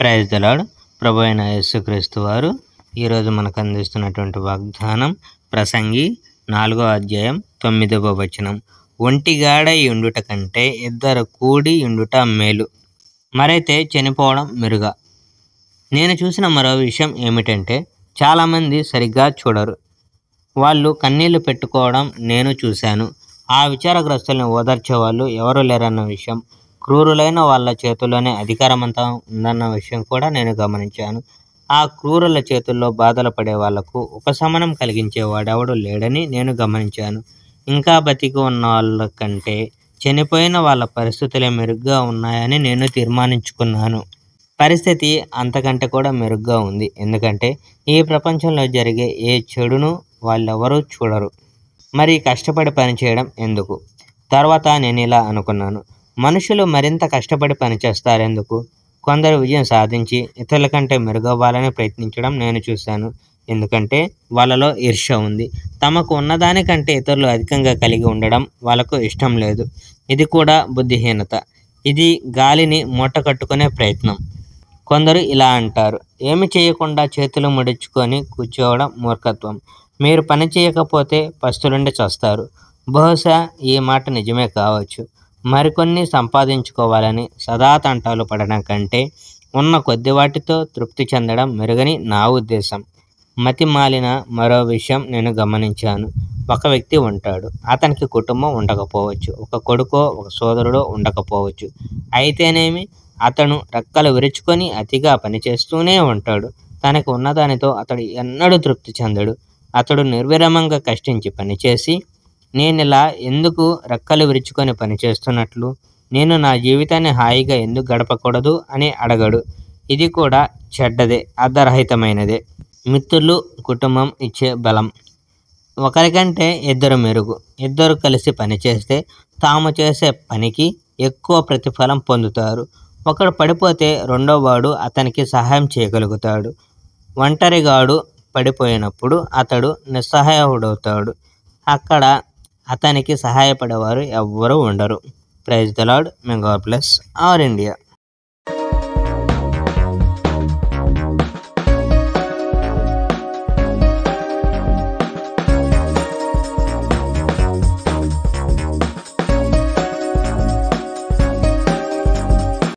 Praise the Lord ప్రభు అయిన యేసుక్రీస్తు వారు ఈరోజు మనకు అందిస్తున్నటువంటి వాగ్దానం ప్రసంగి నాలుగో అధ్యాయం తొమ్మిదవ వచనం. ఒంటిగాడ ఉండుట కంటే ఇద్దరు కూడి ఉండుట మేలు. మరైతే చనిపోవడం మెరుగా. నేను చూసిన మరో విషయం ఏమిటంటే చాలామంది సరిగ్గా చూడరు. వాళ్ళు కన్నీళ్ళు పెట్టుకోవడం నేను చూశాను. ఆ విచారగ్రస్తుల్ని ఓదార్చే వాళ్ళు ఎవరు లేరన్న విషయం క్రూరులైన వాళ్ళ చేతుల్లోనే అధికారమంతా ఉందన్న విషయం కూడా నేను గమనించాను. ఆ క్రూరుల చేతుల్లో బాధలు పడే వాళ్ళకు ఉపశమనం కలిగించే వాడెవడు లేడని నేను గమనించాను. ఇంకా బతికి ఉన్న వాళ్ళ కంటే చనిపోయిన వాళ్ళ పరిస్థితులే మెరుగ్గా ఉన్నాయని నేను తీర్మానించుకున్నాను. పరిస్థితి అంతకంటే కూడా మెరుగ్గా ఉంది. ఎందుకంటే ఈ ప్రపంచంలో జరిగే ఏ చెడును వాళ్ళెవరూ చూడరు. మరి కష్టపడి పనిచేయడం ఎందుకు? తర్వాత నేను ఇలా అనుకున్నాను. మనుషులు మరింత కష్టపడి పనిచేస్తారెందుకు? కొందరు విజయం సాధించి ఇతరుల కంటే మెరుగవ్వాలని ప్రయత్నించడం నేను చూశాను. ఎందుకంటే వాళ్ళలో ఈర్ష్య ఉంది. తమకు ఉన్నదానికంటే ఇతరులు అధికంగా కలిగి ఉండడం వాళ్ళకు ఇష్టం లేదు. ఇది కూడా బుద్ధిహీనత. ఇది గాలిని మూట కట్టుకునే ప్రయత్నం. కొందరు ఇలా అంటారు. ఏమి చేయకుండా చేతులు ముడుచుకొని కూర్చోవడం మూర్ఖత్వం. మీరు పని చేయకపోతే పస్తులుండి చస్తారు. బహుశా ఈ మాట నిజమే కావచ్చు. మరికొన్ని సంపాదించుకోవాలని సదా తంటాలు పడడం కంటే ఉన్న కొద్ది వాటితో తృప్తి చెందడం మెరుగని నా ఉద్దేశం. మతి మాలిన మరో విషయం నేను గమనించాను. ఒక వ్యక్తి ఉంటాడు. అతనికి కుటుంబం ఉండకపోవచ్చు. ఒక కొడుకో ఒక సోదరుడో ఉండకపోవచ్చు. అయితేనేమి? అతను రెక్కలు విరుచుకొని అతిగా పనిచేస్తూనే ఉంటాడు. తనకు ఉన్నదానితో అతడు ఎన్నడూ తృప్తి చెందడు. అతడు నిర్విరామంగా కష్టించి పనిచేసి నేను ఇలా ఎందుకు రెక్కలు విరుచుకొని పనిచేస్తున్నట్లు నేను నా జీవితాన్ని హాయిగా ఎందుకు గడపకూడదు అని అడగడు. ఇది కూడా చెడ్డదే అర్ధరహితమైనదే. మిత్రులు కుటుంబం ఇచ్చే బలం. ఒకరికంటే ఇద్దరు మెరుగు. ఇద్దరు కలిసి పనిచేస్తే తాము చేసే పనికి ఎక్కువ ప్రతిఫలం పొందుతారు. ఒకడు పడిపోతే రెండో వాడు అతనికి సహాయం చేయగలుగుతాడు. ఒంటరిగాడు పడిపోయినప్పుడు అతడు నిస్సహాయుడవుతాడు. అక్కడ అతనికి సహాయపడేవారు ఎవ్వరూ ఉండరు. Praise the Lord may God bless our India.